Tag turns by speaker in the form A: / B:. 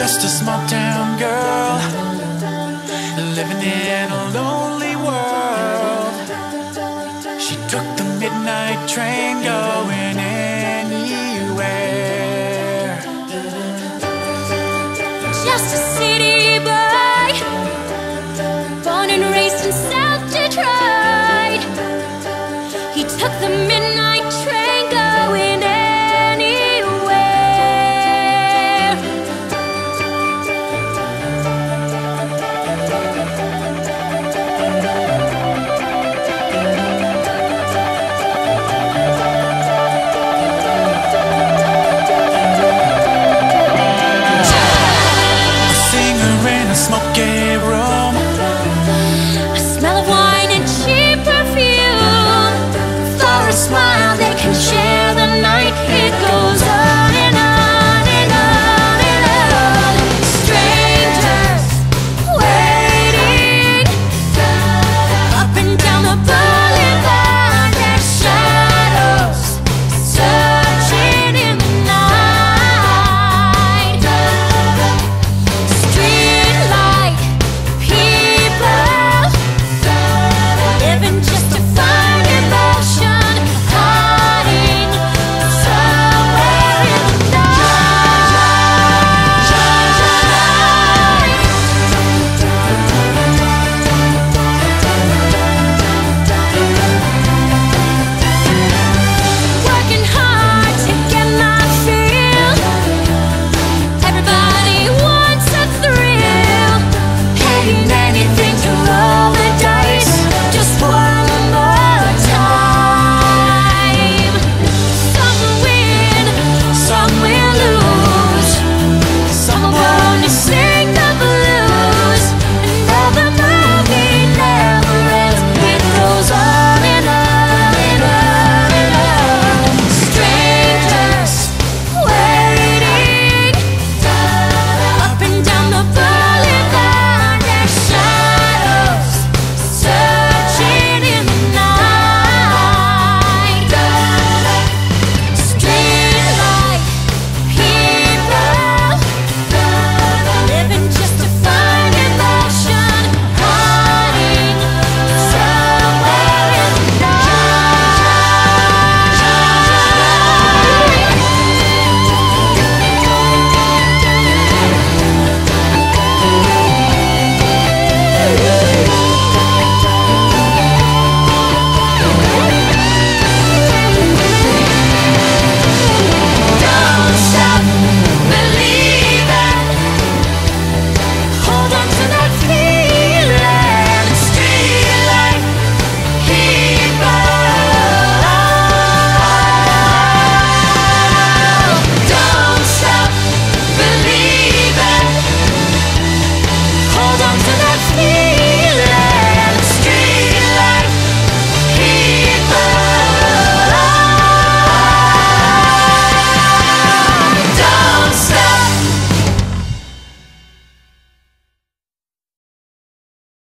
A: Just a small town girl living in a lonely world. She took the midnight train going